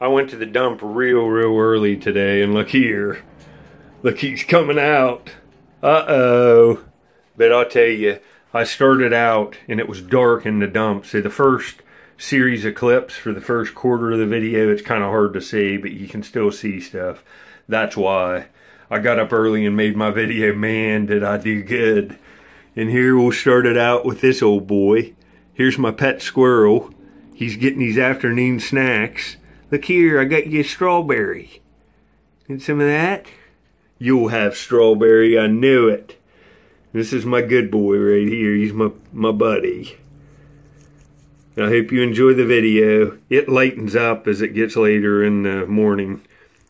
went to the dump real, real early today, and look here. Look, he's coming out. Uh-oh. But I'll tell you, I started out, and it was dark in the dump. See, the first series of clips for the first quarter of the video, it's kind of hard to see, but you can still see stuff. That's why. I got up early and made my video. Man, did I do good. And here we'll start it out with this old boy. Here's my pet squirrel. He's getting his afternoon snacks. Look here, I got you a strawberry. Get some of that? You'll have strawberry, I knew it. This is my good boy right here. He's my, my buddy. I hope you enjoy the video. It lightens up as it gets later in the morning.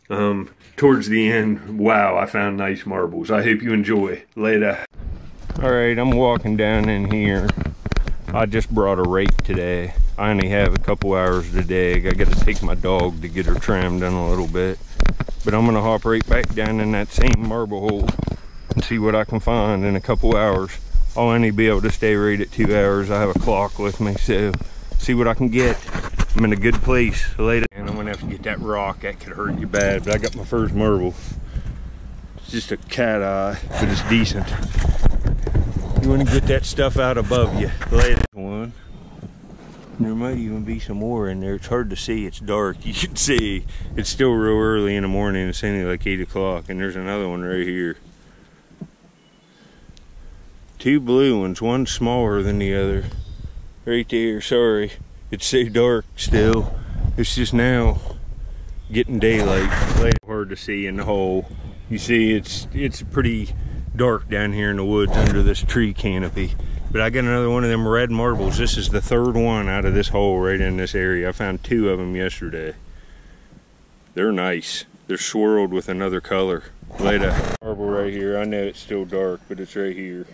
Um, towards the end, wow, I found nice marbles. I hope you enjoy. Later. All right, I'm walking down in here. I just brought a rake today. I only have a couple hours today. I got to take my dog to get her trimmed in a little bit. But I'm gonna hop right back down in that same marble hole and see what I can find in a couple hours. I'll only be able to stay right at two hours. I have a clock with me, so see what I can get. I'm in a good place later. And I'm gonna have to get that rock. That could hurt you bad, but I got my first marble. It's just a cat eye, but it's decent. You wanna get that stuff out above you. Later one. There might even be some more in there. It's hard to see. It's dark. You can see. It's still real early in the morning. It's only like 8 o'clock. And there's another one right here. Two blue ones. One smaller than the other. Right there. Sorry. It's so dark still. It's just now getting daylight. Hard to see in the hole. You see, it's it's pretty dark down here in the woods under this tree canopy. But I got another one of them red marbles. This is the third one out of this hole right in this area. I found two of them yesterday. They're nice. They're swirled with another color. A marble right here. I know it's still dark, but it's right here.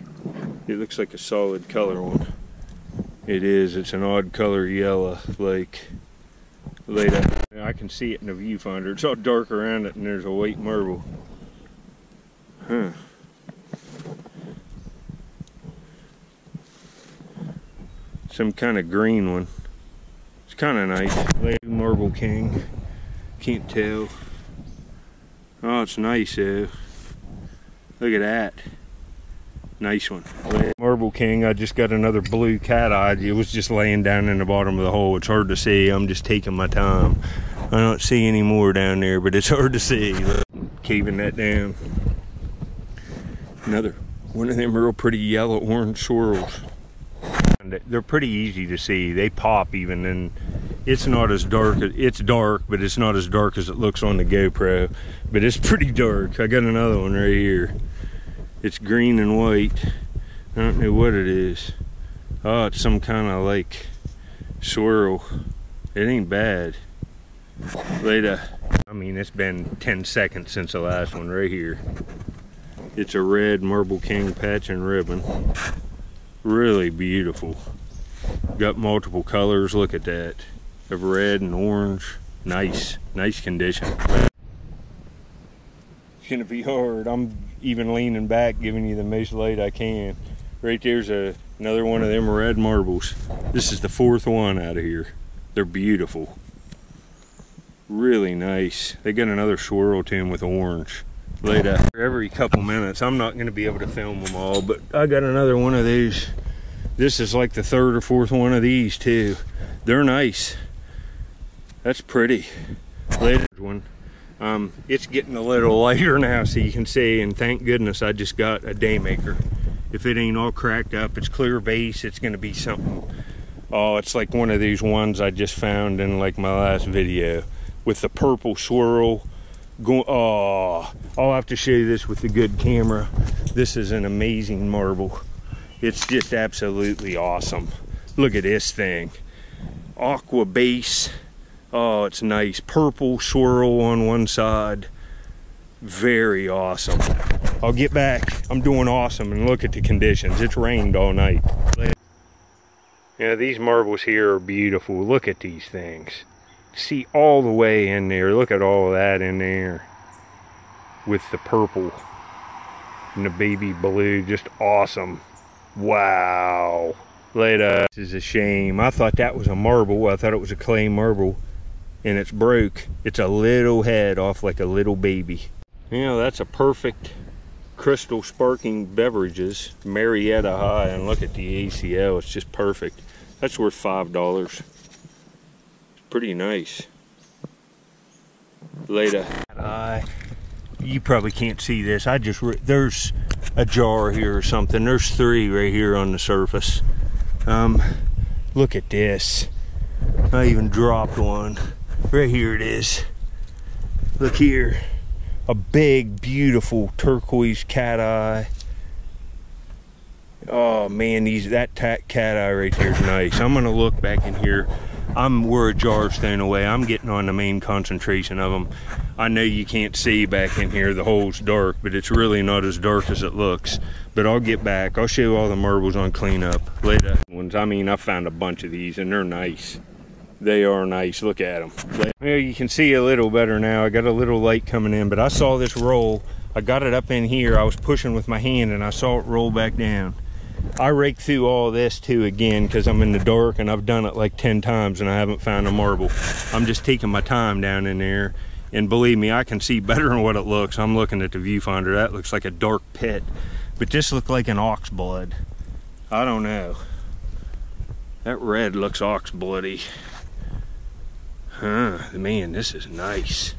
It looks like a solid color one. It is. It's an odd color yellow, like later. I can see it in the viewfinder. It's all dark around it, and there's a white marble. Huh. Some kind of green one. It's kind of nice. Lady Marble King. Can't tell. Oh, it's nice though. Look at that. Nice one. Marble King, I just got another blue cat eye. It was just laying down in the bottom of the hole. It's hard to see. I'm just taking my time. I don't see any more down there, but it's hard to see. Caving that down. Another one of them real pretty yellow orange swirls they're pretty easy to see. They pop even, and it's not as dark. It's dark, but it's not as dark as it looks on the GoPro. But it's pretty dark. I got another one right here. It's green and white. I don't know what it is. Oh, it's some kind of like swirl. It ain't bad. Later. I mean, it's been 10 seconds since the last one right here. It's a red Marble King patch and ribbon really beautiful. Got multiple colors. Look at that. Of red and orange. Nice. Nice condition. It's gonna be hard. I'm even leaning back giving you the most light i can. Right there's a another one of them red marbles. This is the fourth one out of here. They're beautiful. Really nice. They got another swirl to them with orange. Laid out every couple minutes. I'm not going to be able to film them all, but I got another one of these. This is like the third or fourth one of these too. They're nice. That's pretty. Later one. Um, it's getting a little lighter now, so you can see, and thank goodness I just got a Daymaker. If it ain't all cracked up, it's clear base, it's gonna be something. Oh, it's like one of these ones I just found in like my last video with the purple swirl Go, oh, I'll have to show you this with the good camera. This is an amazing marble. It's just absolutely awesome. Look at this thing. Aqua base. Oh, it's nice. Purple swirl on one side. Very awesome. I'll get back. I'm doing awesome and look at the conditions. It's rained all night. Yeah, these marbles here are beautiful. Look at these things see all the way in there. Look at all that in there with the purple and the baby blue. Just awesome. Wow. Later. This is a shame. I thought that was a marble. I thought it was a clay marble. and it's broke. It's a little head off like a little baby. You know, that's a perfect crystal sparking beverages, Marietta High, and look at the ACL, it's just perfect. That's worth $5. It's pretty nice. Later. Uh, you probably can't see this. I just, there's a jar here or something. There's three right here on the surface. Um, look at this. I even dropped one. Right here it is. Look here. A big, beautiful turquoise cat eye. Oh man, these that cat eye right there is nice. I'm gonna look back in here. I'm we're a jar stone away. I'm getting on the main concentration of them. I know you can't see back in here. The hole's dark, but it's really not as dark as it looks. But I'll get back. I'll show you all the marbles on cleanup later. Ones. I mean, I found a bunch of these, and they're nice. They are nice. Look at them. Well, you can see a little better now. I got a little light coming in, but I saw this roll. I got it up in here. I was pushing with my hand, and I saw it roll back down. I rake through all this too again because I'm in the dark and I've done it like 10 times and I haven't found a marble. I'm just taking my time down in there and believe me, I can see better than what it looks. I'm looking at the viewfinder. That looks like a dark pit. But this looked like an ox blood. I don't know. That red looks ox bloody. Huh, man, this is nice.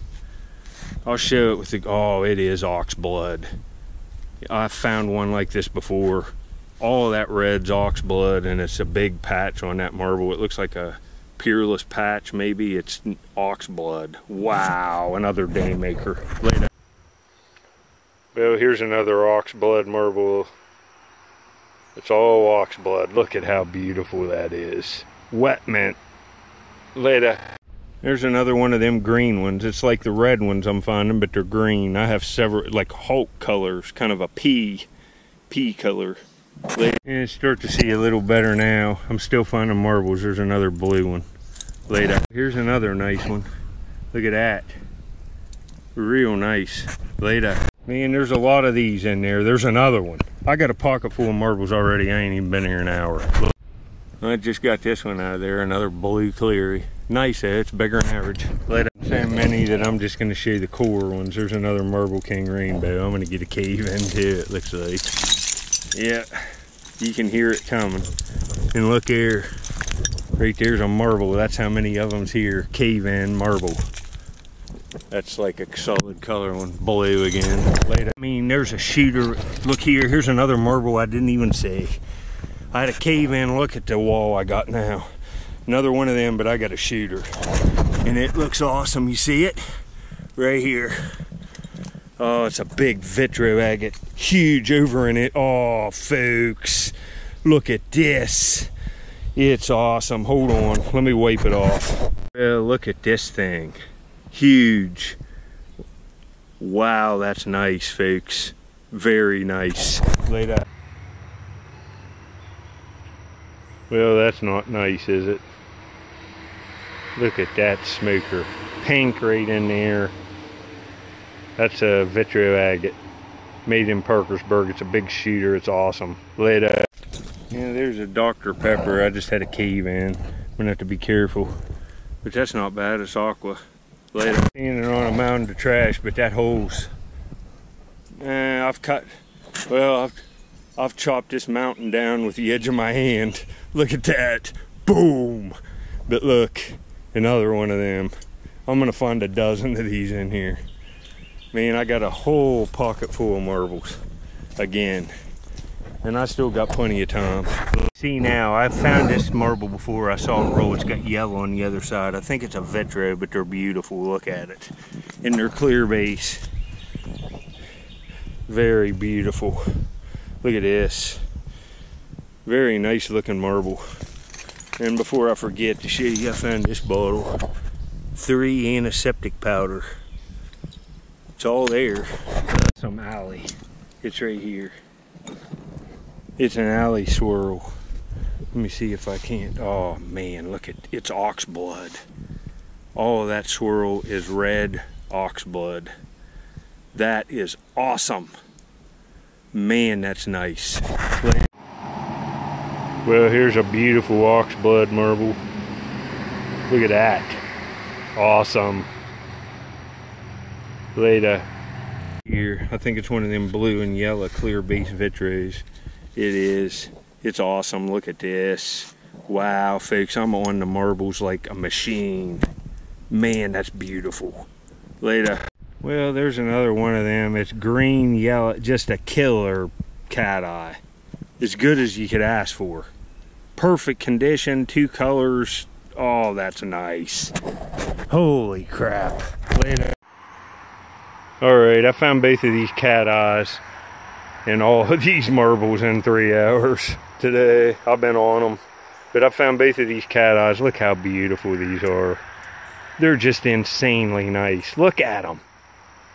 I'll show it with the, oh, it is ox blood. I found one like this before. All that red's ox blood and it's a big patch on that marble. It looks like a peerless patch maybe. It's ox blood. Wow another day maker later well here's another ox blood marble. It's all ox blood. Look at how beautiful that is. Wet mint. Later there's another one of them green ones. It's like the red ones i'm finding but they're green. I have several like hulk colors kind of a pea pea color and start to see a little better now. I'm still finding marbles. There's another blue one later. Here's another nice one. Look at that. Real nice. Laid Later. Man, there's a lot of these in there. There's another one. I got a pocket full of marbles already. I ain't even been here an hour. I just got this one out of there. Another blue cleary. Nice, eh? It's bigger than average. Later. So many that I'm just going to show you the core ones. There's another Marble King Rainbow. I'm going to get a cave into it, looks like. Yeah, you can hear it coming. And look here, right there's a marble. That's how many of them's here. Cave in marble. That's like a solid color one. Blue again. Later. I mean, there's a shooter. Look here, here's another marble I didn't even see. I had a cave in. Look at the wall I got now. Another one of them, but I got a shooter. And it looks awesome. You see it? Right here. Oh, it's a big vitro agate. Huge over in it. Oh, folks. Look at this. It's awesome. Hold on. Let me wipe it off. Well, look at this thing. Huge. Wow, that's nice, folks. Very nice. Later. Well, that's not nice, is it? Look at that smoker. Pink right in there. That's a vitro agate made in Parkersburg. It's a big shooter. It's awesome. Later. Yeah, there's a Dr. Pepper. I just had a cave in. I'm gonna have to be careful. But that's not bad. It's aqua. Later. Standing on a mountain of trash, but that hole's. Eh, I've cut. Well, I've, I've chopped this mountain down with the edge of my hand. Look at that. Boom. But look, another one of them. I'm gonna find a dozen of these in here. Man, I got a whole pocket full of marbles again. And I still got plenty of time. See now, I found this marble before. I saw it roll. It's got yellow on the other side. I think it's a Vitro, but they're beautiful. Look at it. And they're clear base. Very beautiful. Look at this. Very nice looking marble. And before I forget to show you, I found this bottle. Three antiseptic powder. It's all there. Some alley. It's right here. It's an alley swirl. Let me see if I can't. Oh man, look at it's ox blood. All of that swirl is red ox blood. That is awesome. Man, that's nice. Well, here's a beautiful ox blood marble. Look at that. Awesome. Later. Here, I think it's one of them blue and yellow clear base vitros. It is. It's awesome. Look at this. Wow, folks, I'm on the marbles like a machine. Man, that's beautiful. Later. Well, there's another one of them. It's green, yellow, just a killer cat eye. As good as you could ask for. Perfect condition, two colors. Oh, that's nice. Holy crap. Later. All right, I found both of these cat eyes and all of these marbles in three hours today. I've been on them. But I found both of these cat eyes. Look how beautiful these are. They're just insanely nice. Look at them.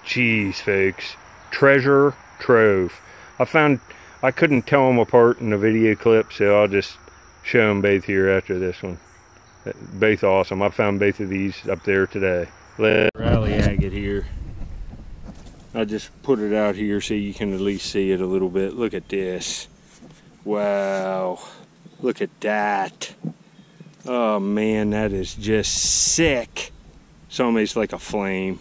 Jeez, folks. Treasure trove. I found, I couldn't tell them apart in the video clip, so I'll just show them both here after this one. Both awesome. I found both of these up there today. Let Rally agate here. I just put it out here so you can at least see it a little bit. Look at this. Wow. Look at that. Oh man, that is just sick. It's almost like a flame.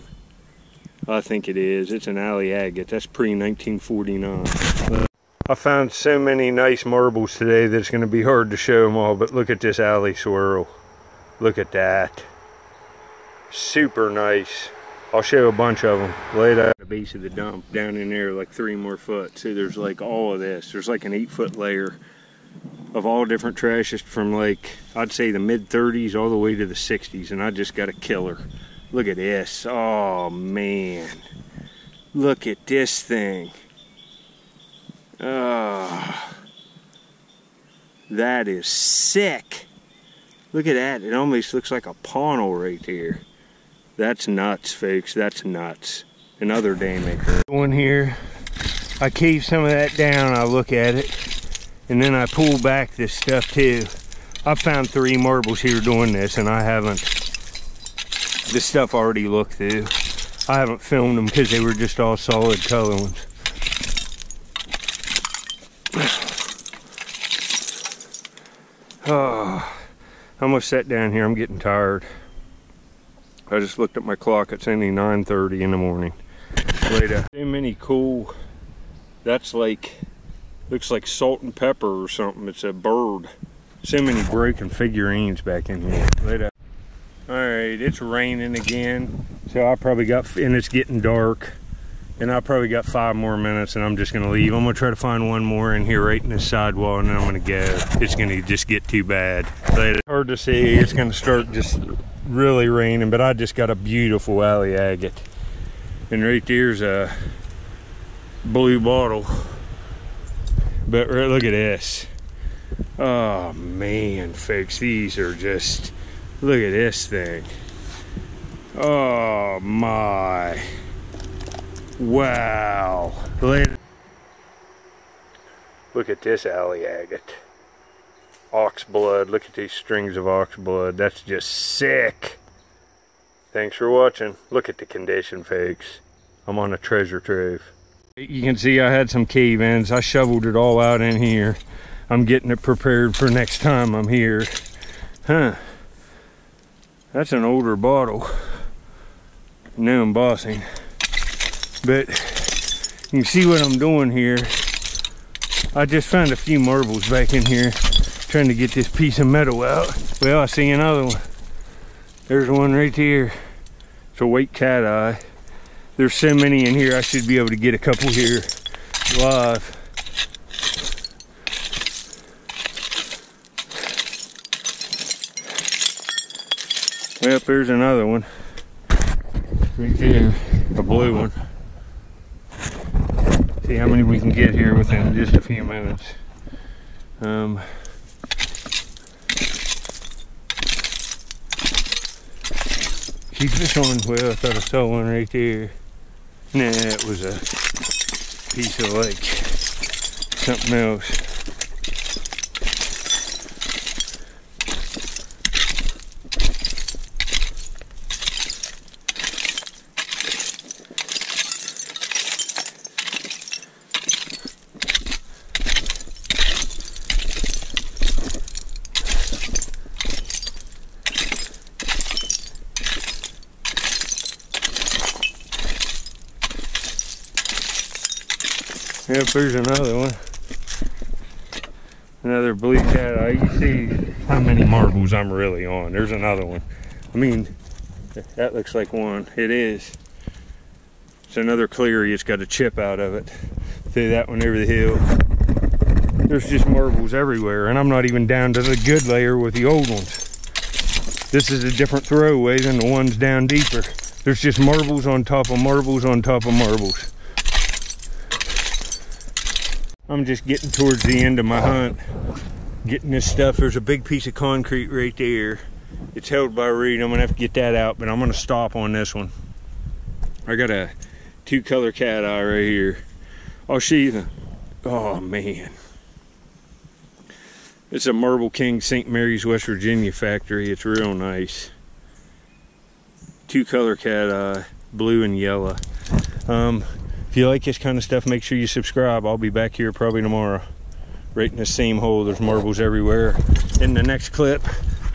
I think it is. It's an alley agate. That's pre-1949. I found so many nice marbles today that it's going to be hard to show them all, but look at this alley swirl. Look at that. Super nice. I'll show you a bunch of them later. At the base of the dump, down in there, like three more foot. See, there's like all of this. There's like an eight foot layer of all different trashes from like, I'd say the mid 30s all the way to the 60s. And I just got a killer. Look at this. Oh, man. Look at this thing. Oh, that is sick. Look at that. It almost looks like a ponnell right here. That's nuts, folks. That's nuts. Another daymaker. One here. I cave some of that down. I look at it. And then I pull back this stuff too. I found three marbles here doing this and I haven't this stuff already looked through. I haven't filmed them because they were just all solid color ones. Oh, I almost sat down here. I'm getting tired. I just looked at my clock. It's only 9.30 in the morning. Later. So many cool, that's like, looks like salt and pepper or something. It's a bird. So many broken figurines back in here. Later. All right, it's raining again. So I probably got, and it's getting dark. And I probably got five more minutes and I'm just gonna leave. I'm gonna try to find one more in here right in the sidewall and then I'm gonna go. It's gonna just get too bad. But hard to see, it's gonna start just really raining, but I just got a beautiful alley agate. And right there's a blue bottle. But look at this. Oh man, folks, these are just Look at this thing. Oh my. Wow. Look at this alley agate. Ox blood. Look at these strings of ox blood. That's just sick. Thanks for watching. Look at the condition, fakes. I'm on a treasure trove. You can see I had some cave-ins. I shoveled it all out in here. I'm getting it prepared for next time I'm here. Huh. That's an older bottle. No embossing. But you can see what I'm doing here. I just found a few marbles back in here trying to get this piece of metal out. Well, I see another one. There's one right here. It's a white cat eye. There's so many in here, I should be able to get a couple here live. Yep, there's another one. Right there, a blue one. See how many we can get here within just a few minutes. Um, keep this one, well, I thought I saw one right there. Nah, it was a piece of like something else. Yep, there's another one. Another blue cat. You see how many marbles I'm really on. There's another one. I mean, that looks like one. It is. It's another cleary. It's got a chip out of it. Through that one over the hill. There's just marbles everywhere, and I'm not even down to the good layer with the old ones. This is a different throwaway than the ones down deeper. There's just marbles on top of marbles on top of marbles. I'm just getting towards the end of my hunt. Getting this stuff. There's a big piece of concrete right there. It's held by a reed. I'm gonna have to get that out, but I'm gonna stop on this one. I got a two color cat eye right here. I'll show you the, oh man. It's a Marble King St. Mary's, West Virginia factory. It's real nice. Two color cat eye, blue and yellow. Um, if you like this kind of stuff, make sure you subscribe. I'll be back here probably tomorrow. Right in the same hole, there's marbles everywhere. In the next clip,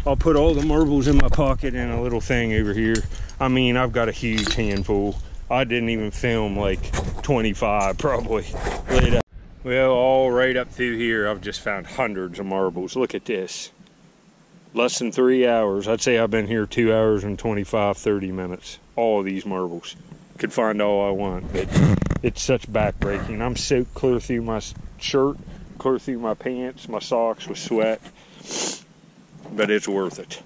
I'll put all the marbles in my pocket in a little thing over here. I mean, I've got a huge handful. I didn't even film like 25 probably out. Well, all right up through here, I've just found hundreds of marbles. Look at this. Less than three hours. I'd say I've been here two hours and 25, 30 minutes. All of these marbles could find all I want, but it's such backbreaking. I'm soaked clear through my shirt, clear through my pants, my socks with sweat, but it's worth it.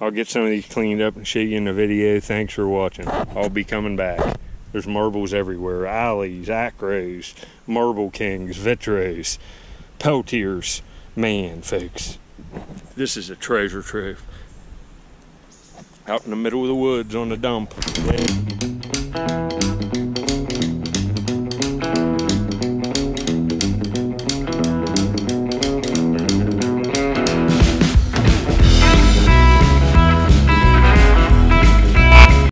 I'll get some of these cleaned up and show you in the video. Thanks for watching. I'll be coming back. There's marbles everywhere. Alleys, Akros, marble kings, vitros, peltiers. Man, folks, this is a treasure trove out in the middle of the woods on the dump.